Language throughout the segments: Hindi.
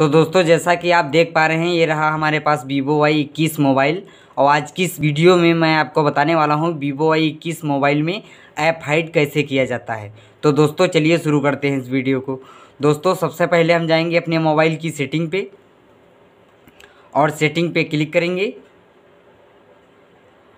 तो दोस्तों, जैसा कि आप देख पा रहे हैं, ये रहा हमारे पास वीवो वाई इक्कीस मोबाइल और आज की इस वीडियो में मैं आपको बताने वाला हूँ वीवो वाई इक्कीस मोबाइल में ऐप हाइड कैसे किया जाता है। तो दोस्तों, चलिए शुरू करते हैं इस वीडियो को। दोस्तों, सबसे पहले हम जाएँगे अपने मोबाइल की सेटिंग पे। और सेटिंग पे क्लिक करेंगे।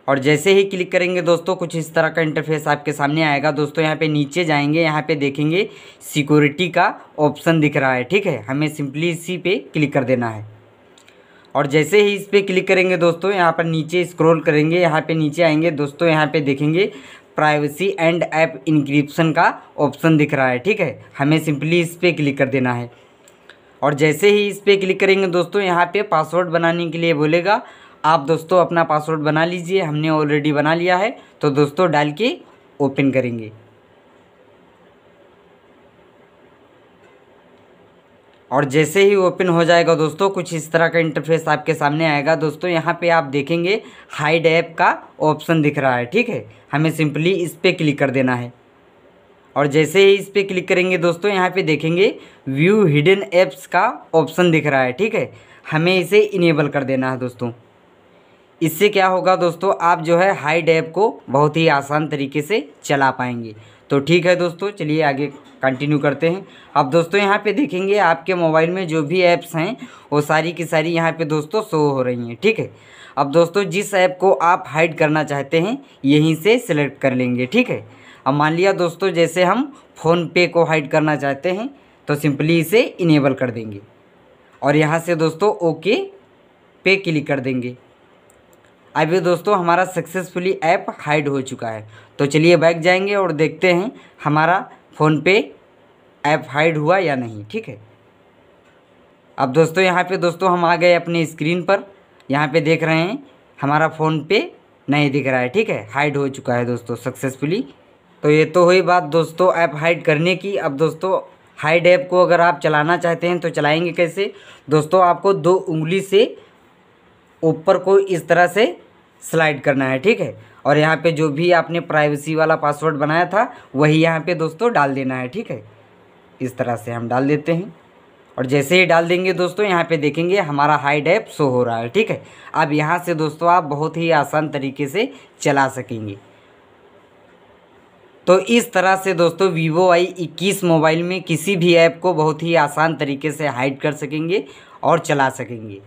और जैसे ही क्लिक करेंगे दोस्तों, कुछ इस तरह का इंटरफेस आपके सामने आएगा। दोस्तों, यहाँ पे नीचे जाएँगे, यहाँ पे देखेंगे सिक्योरिटी का ऑप्शन दिख रहा है, ठीक है? हमें सिंपली इसी पे क्लिक कर देना है। और जैसे ही इस पर क्लिक करेंगे दोस्तों, यहाँ पर नीचे स्क्रॉल करेंगे, यहाँ पे नीचे आएँगे। दोस्तों, यहाँ पे देखेंगे प्राइवेसी एंड ऐप इंक्रिप्शन का ऑप्शन दिख रहा है, ठीक है? हमें सिंपली इस पर क्लिक कर देना है। और जैसे ही इस पर क्लिक करेंगे दोस्तों, यहाँ पे पासवर्ड बनाने के लिए बोलेगा। आप दोस्तों अपना पासवर्ड बना लीजिए, हमने ऑलरेडी बना लिया है तो दोस्तों डाल के ओपन करेंगे। और जैसे ही ओपन हो जाएगा दोस्तों, कुछ इस तरह का इंटरफेस आपके सामने आएगा। दोस्तों, यहाँ पे आप देखेंगे हाइड ऐप का ऑप्शन दिख रहा है, ठीक है? हमें सिंपली इस पर क्लिक कर देना है। और जैसे ही इस पर क्लिक करेंगे दोस्तों, यहाँ पे देखेंगे व्यू हिडन ऐप्स का ऑप्शन दिख रहा है, ठीक है? हमें इसे इनेबल कर देना है दोस्तों। इससे क्या होगा दोस्तों, आप जो है हाइड ऐप को बहुत ही आसान तरीके से चला पाएँगे। तो ठीक है दोस्तों, चलिए आगे कंटिन्यू करते हैं। अब दोस्तों, यहाँ पे देखेंगे आपके मोबाइल में जो भी ऐप्स हैं, वो सारी की सारी यहाँ पे दोस्तों शो हो रही हैं, ठीक है? अब दोस्तों, जिस ऐप को आप हाइड करना चाहते हैं, यहीं से सिलेक्ट कर लेंगे, ठीक है? अब मान लिया दोस्तों, जैसे हम फ़ोन पे को हाइड करना चाहते हैं तो सिंपली इसे इनेबल कर देंगे। और यहाँ से दोस्तों ओके पे क्लिक कर देंगे। अभी दोस्तों हमारा सक्सेसफुली ऐप हाइड हो चुका है। तो चलिए बैक जाएँगे और देखते हैं हमारा फ़ोन पे ऐप हाइड हुआ या नहीं, ठीक है? अब दोस्तों यहाँ पे दोस्तों हम आ गए अपने स्क्रीन पर। यहाँ पे देख रहे हैं हमारा फ़ोन पे नहीं दिख रहा है, ठीक है? हाइड हो चुका है दोस्तों सक्सेसफुली तो ये तो हुई बात दोस्तों ऐप हाइड करने की। अब दोस्तों हाइड ऐप को अगर आप चलाना चाहते हैं तो चलाएँगे कैसे? दोस्तों आपको दो उंगली से ऊपर को इस तरह से स्लाइड करना है, ठीक है? और यहाँ पे जो भी आपने प्राइवेसी वाला पासवर्ड बनाया था, वही यहाँ पे दोस्तों डाल देना है, ठीक है? इस तरह से हम डाल देते हैं। और जैसे ही डाल देंगे दोस्तों, यहाँ पे देखेंगे हमारा हाइड ऐप शो हो रहा है, ठीक है? अब यहाँ से दोस्तों आप बहुत ही आसान तरीके से चला सकेंगे। तो इस तरह से दोस्तों वीवो आई इक्कीस मोबाइल में किसी भी ऐप को बहुत ही आसान तरीके से हाइड कर सकेंगे और चला सकेंगे।